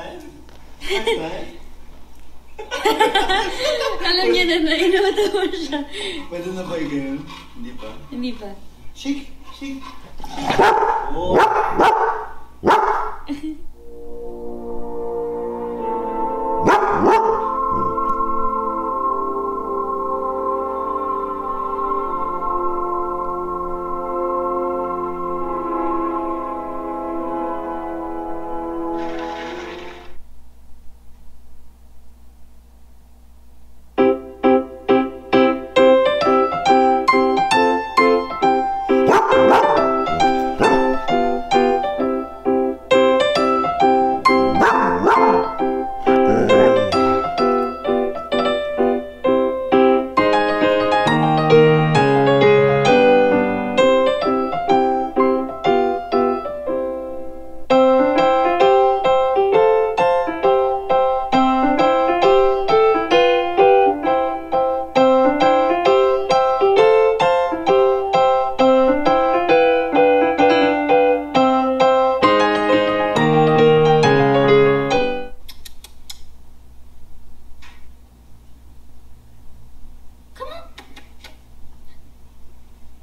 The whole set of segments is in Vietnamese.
five? High five? Alam niya na na, inumatawa siya. Pwede na ko i-game? Hindi pa? Hindi pa. Shake, shake. Oh.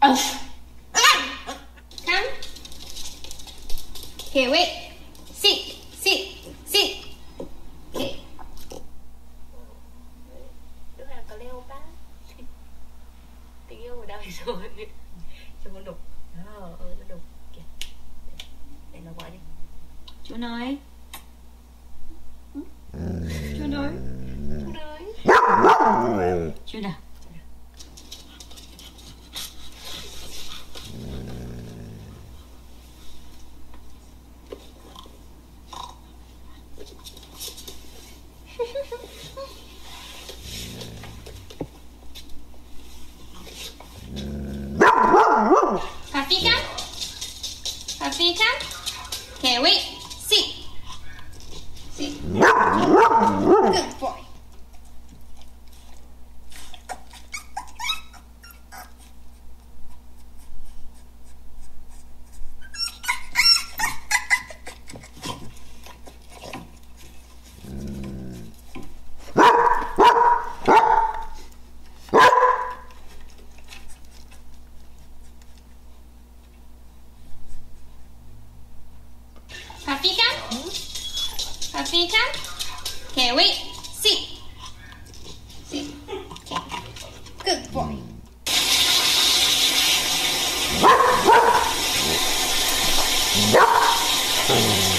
Come. Okay, wait. Sit. Sit. Sit. Okay. đứa nào có leo ba tình yêu ở đâu rồi cho nó đục ơi nó đục kìa để nó gọi đi Chú nói. Chú nói. Chú đấy Chú nào. Puffy Okay, wait. See. See. Okay. Can we see? See. Okay. Good boy.